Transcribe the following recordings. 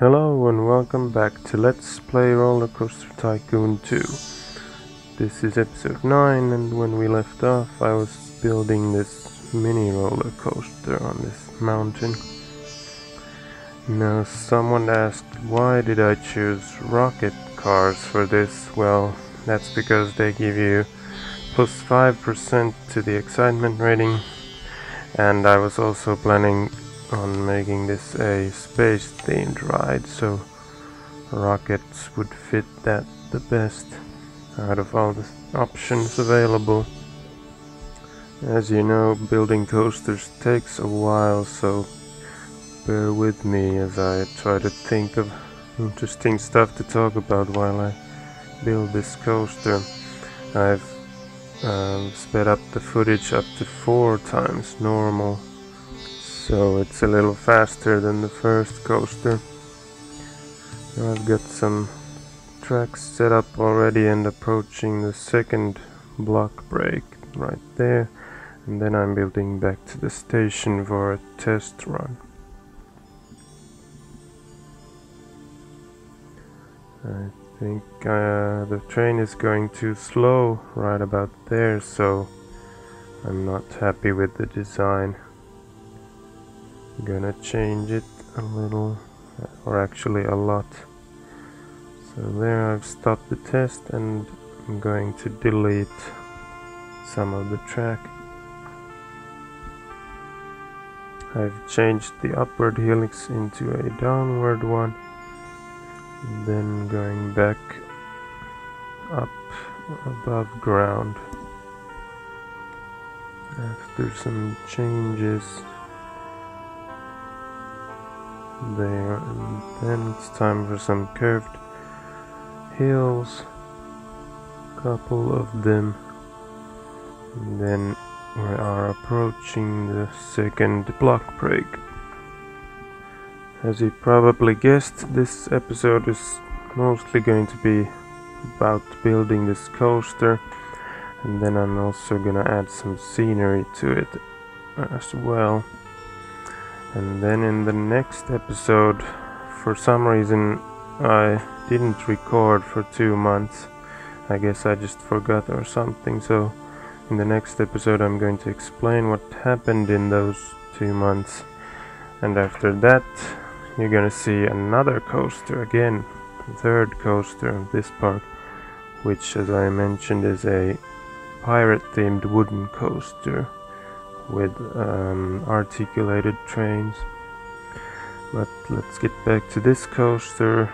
Hello and welcome back to Let's Play Roller Coaster Tycoon 2. This is episode 9 and when we left off I was building this mini roller coaster on this mountain. Now someone asked why did I choose rocket cars for this? Well, that's because they give you plus 5% to the excitement rating and I was also planning on making this a space themed ride so rockets would fit that the best out of all the options available. As you know, building coasters takes a while, so bear with me as I try to think of interesting stuff to talk about while I build this coaster. I've um, sped up the footage up to four times normal so it's a little faster than the first coaster. I've got some tracks set up already and approaching the second block brake right there and then I'm building back to the station for a test run. I think uh, the train is going too slow right about there so I'm not happy with the design gonna change it a little or actually a lot. So there I've stopped the test and I'm going to delete some of the track. I've changed the upward helix into a downward one then going back up above ground. After some changes there and then it's time for some curved hills. Couple of them. And then we are approaching the second block brake. As you probably guessed this episode is mostly going to be about building this coaster. And then I'm also gonna add some scenery to it as well and then in the next episode for some reason I didn't record for two months. I guess I just forgot or something. So in the next episode I'm going to explain what happened in those two months. And after that you're gonna see another coaster again. Third coaster of this park which as I mentioned is a pirate themed wooden coaster with um, articulated trains. But let's get back to this coaster.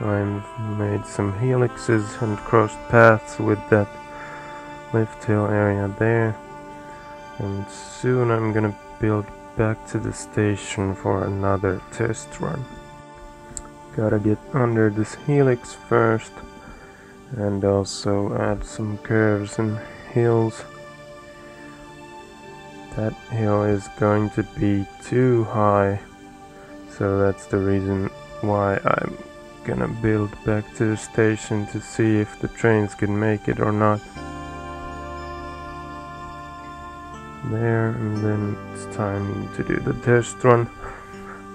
I've made some helixes and crossed paths with that lift hill area there. And soon I'm gonna build back to the station for another test run. Gotta get under this helix first and also add some curves and hills that hill is going to be too high. So that's the reason why I'm gonna build back to the station to see if the trains can make it or not. There and then it's time to do the test run.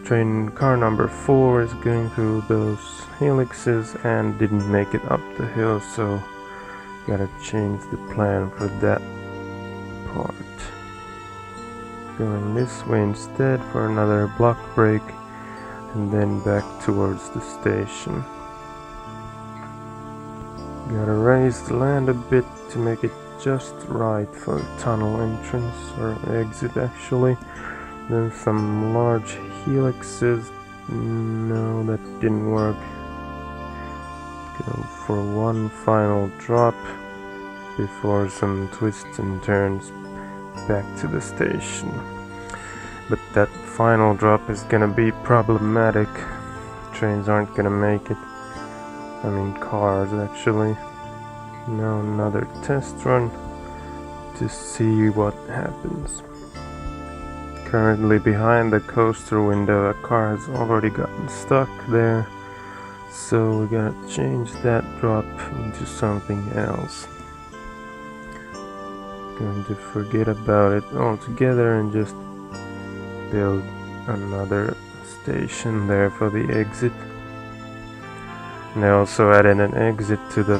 Train car number 4 is going through those helixes and didn't make it up the hill so gotta change the plan for that part going this way instead for another block brake and then back towards the station. Gotta raise the land a bit to make it just right for tunnel entrance or exit actually. Then some large helixes. No, that didn't work. Go for one final drop before some twists and turns back to the station. But that final drop is gonna be problematic. Trains aren't gonna make it. I mean cars actually. Now another test run to see what happens. Currently behind the coaster window a car has already gotten stuck there. So we gotta change that drop into something else going to forget about it altogether and just build another station there for the exit. And I also added an exit to the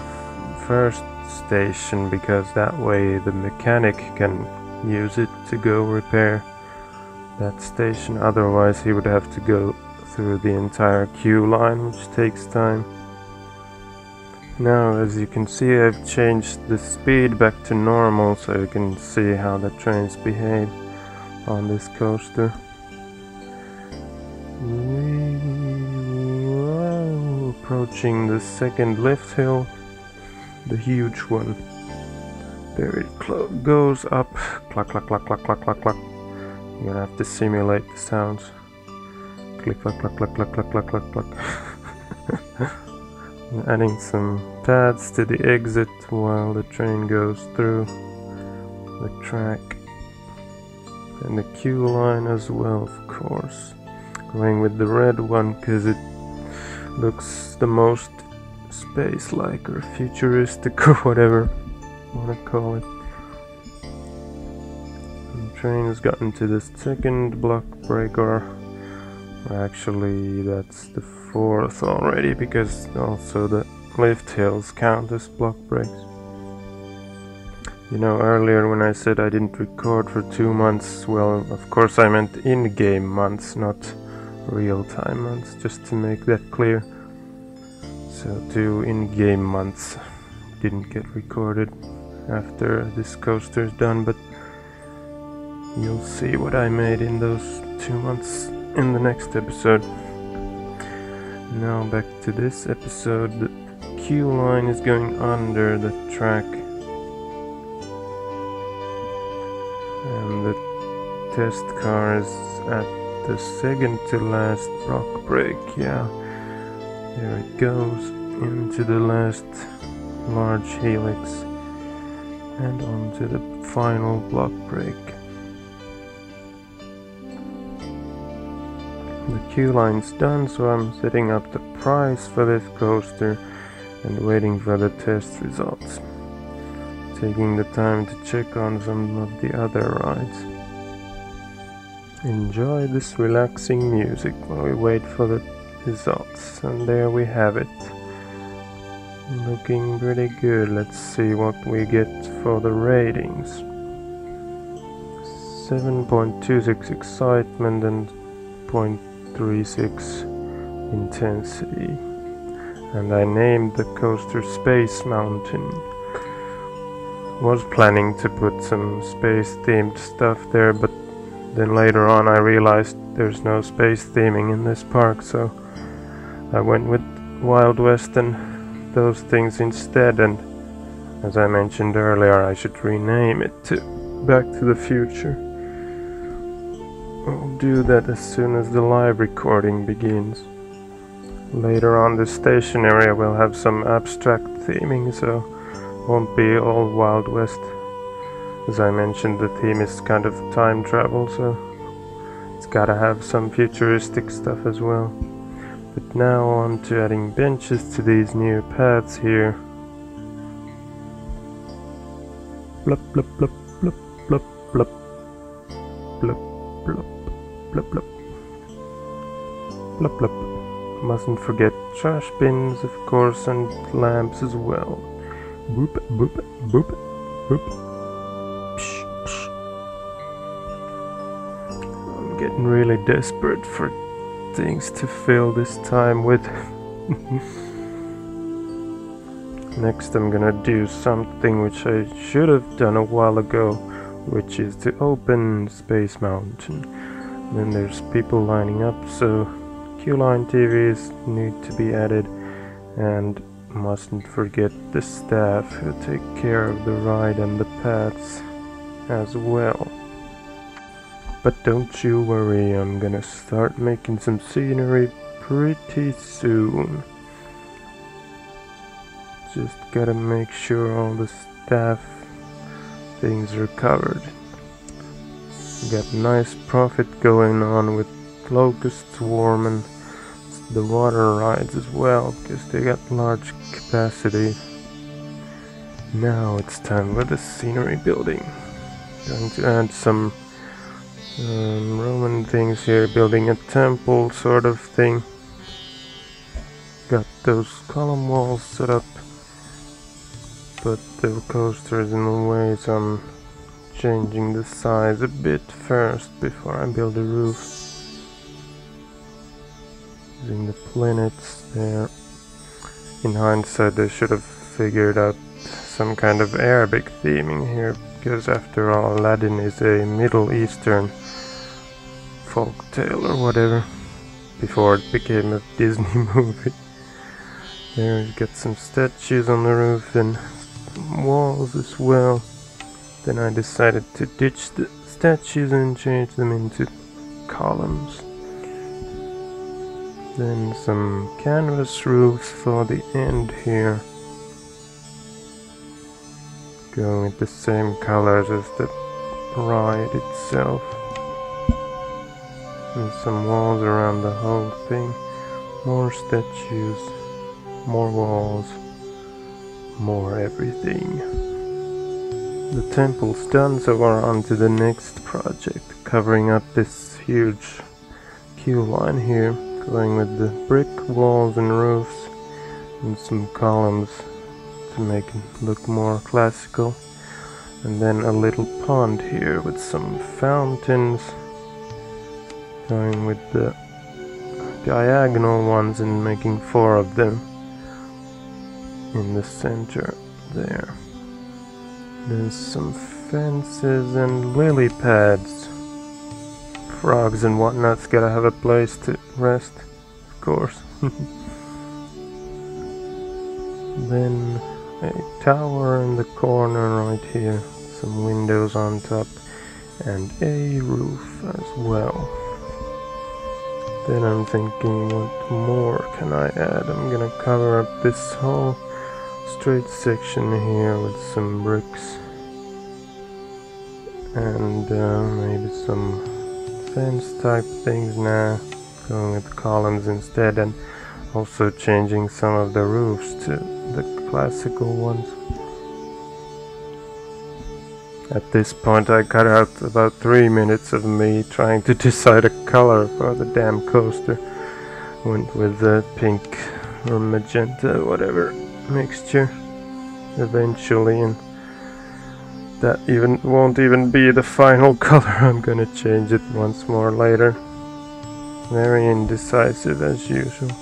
first station because that way the mechanic can use it to go repair that station. Otherwise, he would have to go through the entire queue line, which takes time. Now, as you can see, I've changed the speed back to normal so you can see how the trains behave on this coaster. We are approaching the second lift hill, the huge one. There it goes up, clack clack clack clack clack clack clack. Gonna have to simulate the sounds. Click clack clack clack clack clack clack clack clack. Adding some pads to the exit while the train goes through the track and the queue line as well, of course. Going with the red one because it looks the most space-like or futuristic or whatever you want to call it. The train has gotten to the second block breaker. Actually, that's the fourth already because also the lift hills count as block brakes. You know, earlier when I said I didn't record for two months, well, of course I meant in-game months, not real-time months, just to make that clear. So two in-game months didn't get recorded after this coaster is done, but you'll see what I made in those two months in the next episode. Now back to this episode. The queue line is going under the track and the test car is at the second to last rock break, yeah. There it goes into the last large helix and onto the final block brake. The queue line's done, so I'm setting up the price for this coaster and waiting for the test results. Taking the time to check on some of the other rides. Enjoy this relaxing music while we wait for the results. And there we have it. Looking pretty good. Let's see what we get for the ratings. 7.26 excitement and 0.36 intensity. And I named the coaster Space Mountain. Was planning to put some space themed stuff there, but then later on I realized there's no space theming in this park, so I went with Wild West and those things instead, and as I mentioned earlier, I should rename it to Back to the Future. I'll do that as soon as the live recording begins. Later on, the station area will have some abstract theming, so won't be all Wild West. As I mentioned, the theme is kind of time travel, so it's gotta have some futuristic stuff as well. But now on to adding benches to these new paths here. Blup blup blup blup blup blup blup blup blup blup blup blup. Mustn't forget trash bins, of course, and lamps as well. Boop boop boop boop. Getting really desperate for things to fill this time with. Next I'm gonna do something which I should have done a while ago, which is to open Space Mountain. Then there's people lining up, so queue line TVs need to be added, and mustn't forget the staff who take care of the ride and the paths as well. But don't you worry, I'm gonna start making some scenery pretty soon. Just gotta make sure all the staff things are covered. Got nice profit going on with Locust Swarm and the water rides as well, because they got large capacity. Now it's time for the scenery building. Going to add some um, Roman things here, building a temple sort of thing. Got those column walls set up, but the coaster is in the way, so I'm changing the size a bit first before I build the roof. Using the planets there. In hindsight, I should have figured out some kind of Arabic theming here, because after all, Aladdin is a Middle Eastern folk tale or whatever, before it became a Disney movie. There we got some statues on the roof and walls as well. Then I decided to ditch the statues and change them into columns. Then some canvas roofs for the end here. Going with the same colors as the ride itself. And some walls around the whole thing. More statues, more walls, more everything. The temple's done, so we're on to the next project, covering up this huge queue line here, going with the brick walls and roofs and some columns to make it look more classical. And then a little pond here with some fountains going with the diagonal ones and making four of them in the center there. There's some fences and lily pads. Frogs and whatnot's gotta have a place to rest, of course. then a tower in the corner right here, some windows on top, and a roof as well. Then I'm thinking, what more can I add? I'm gonna cover up this whole straight section here with some bricks and uh, maybe some fence type things now going with columns instead and also changing some of the roofs to classical ones. At this point I cut out about three minutes of me trying to decide a color for the damn coaster. Went with the pink or magenta whatever mixture eventually and that even won't even be the final color. I'm gonna change it once more later. Very indecisive as usual.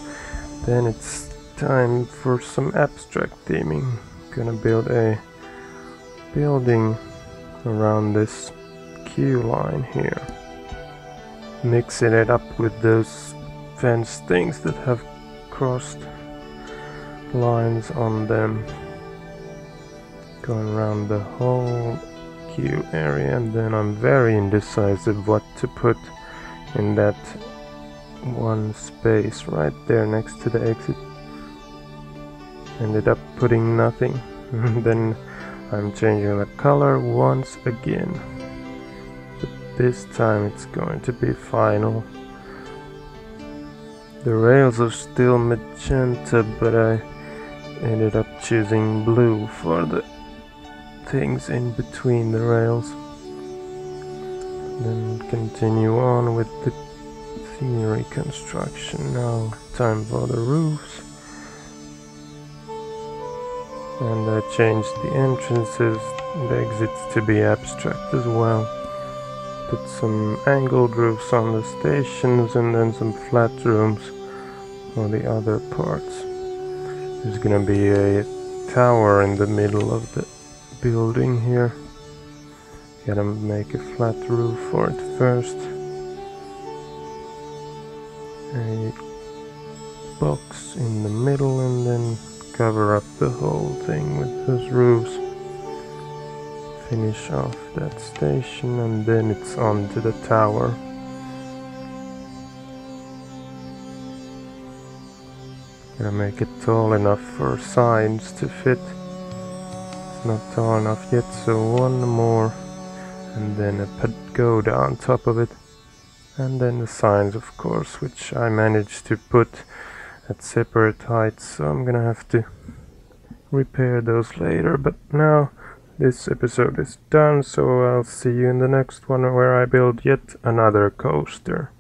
Then it's time for some abstract theming. Gonna build a building around this queue line here. Mixing it up with those fence things that have crossed lines on them. Going around the whole queue area and then I'm very indecisive what to put in that one space right there next to the exit ended up putting nothing then I'm changing the color once again but this time it's going to be final the rails are still magenta but I ended up choosing blue for the things in between the rails. Then continue on with the scenery construction. Now time for the roofs. And I changed the entrances and exits to be abstract as well. Put some angled roofs on the stations and then some flat rooms on the other parts. There's gonna be a tower in the middle of the building here. Gotta make a flat roof for it first. A box in the middle and then cover up the whole thing with those roofs. Finish off that station and then it's on to the tower. gonna make it tall enough for signs to fit it's not tall enough yet, so one more and then a pagoda on top of it. And then the signs, of course, which I managed to put at separate heights, so I'm gonna have to repair those later. But now this episode is done, so I'll see you in the next one where I build yet another coaster.